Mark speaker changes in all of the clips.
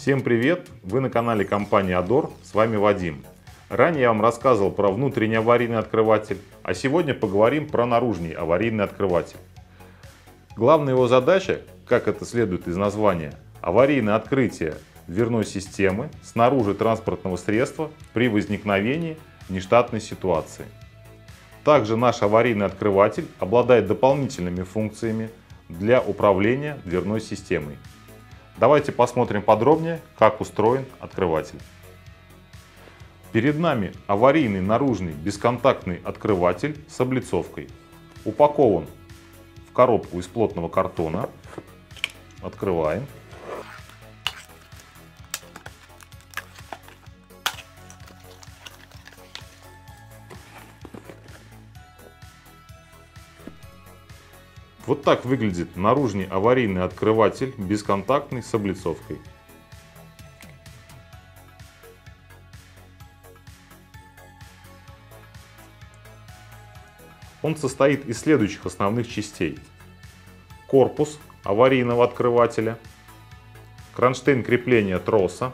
Speaker 1: Всем привет! Вы на канале компании Адор, с вами Вадим. Ранее я вам рассказывал про внутренний аварийный открыватель, а сегодня поговорим про наружный аварийный открыватель. Главная его задача, как это следует из названия, аварийное открытие дверной системы снаружи транспортного средства при возникновении нештатной ситуации. Также наш аварийный открыватель обладает дополнительными функциями для управления дверной системой. Давайте посмотрим подробнее, как устроен открыватель. Перед нами аварийный наружный бесконтактный открыватель с облицовкой. Упакован в коробку из плотного картона. Открываем. Вот так выглядит наружный аварийный открыватель бесконтактный с облицовкой. Он состоит из следующих основных частей. Корпус аварийного открывателя, кронштейн крепления троса,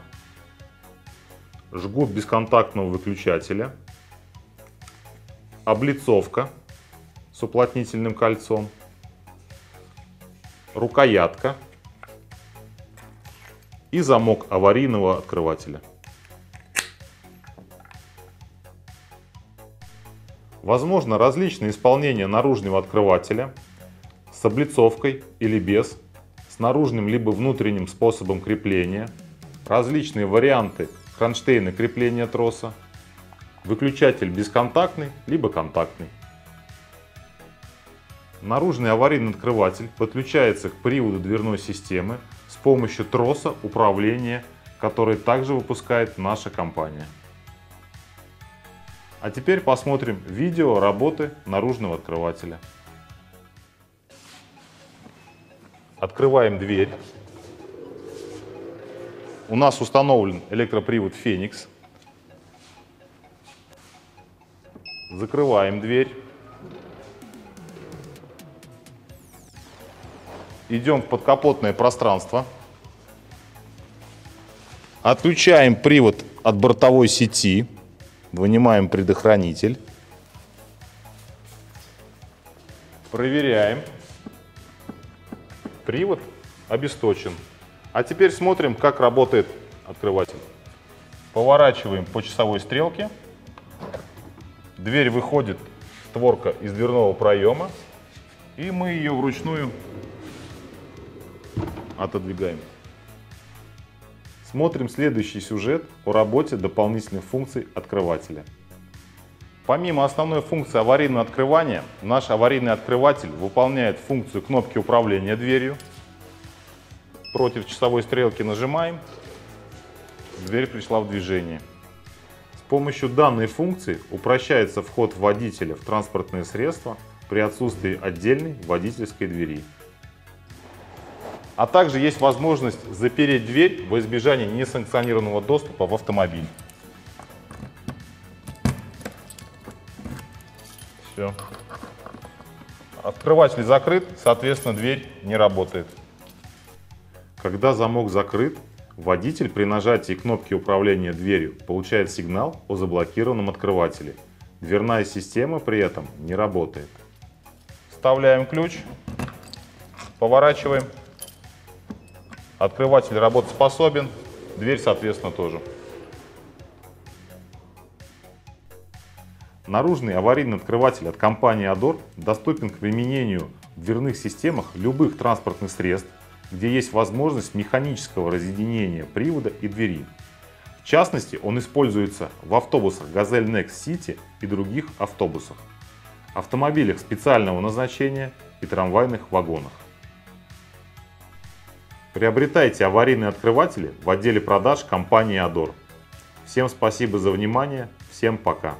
Speaker 1: жгут бесконтактного выключателя, облицовка с уплотнительным кольцом, рукоятка и замок аварийного открывателя. Возможно различные исполнения наружного открывателя с облицовкой или без, с наружным либо внутренним способом крепления, различные варианты кронштейна крепления троса, выключатель бесконтактный либо контактный. Наружный аварийный открыватель подключается к приводу дверной системы с помощью троса управления, который также выпускает наша компания. А теперь посмотрим видео работы наружного открывателя. Открываем дверь. У нас установлен электропривод Феникс. Закрываем дверь. Идем в подкапотное пространство, отключаем привод от бортовой сети, вынимаем предохранитель, проверяем, привод обесточен. А теперь смотрим, как работает открыватель. Поворачиваем по часовой стрелке, дверь выходит, створка из дверного проема, и мы ее вручную отодвигаем. Смотрим следующий сюжет о работе дополнительных функций открывателя. Помимо основной функции аварийного открывания, наш аварийный открыватель выполняет функцию кнопки управления дверью. Против часовой стрелки нажимаем, дверь пришла в движение. С помощью данной функции упрощается вход водителя в транспортное средство при отсутствии отдельной водительской двери. А также есть возможность запереть дверь во избежание несанкционированного доступа в автомобиль. Все. Открыватель закрыт, соответственно, дверь не работает. Когда замок закрыт, водитель при нажатии кнопки управления дверью получает сигнал о заблокированном открывателе. Дверная система при этом не работает. Вставляем ключ, поворачиваем Открыватель работоспособен, дверь, соответственно, тоже. Наружный аварийный открыватель от компании Ador доступен к применению в дверных системах любых транспортных средств, где есть возможность механического разъединения привода и двери. В частности, он используется в автобусах Газель Next City и других автобусах, автомобилях специального назначения и трамвайных вагонах. Приобретайте аварийные открыватели в отделе продаж компании Ador. Всем спасибо за внимание, всем пока.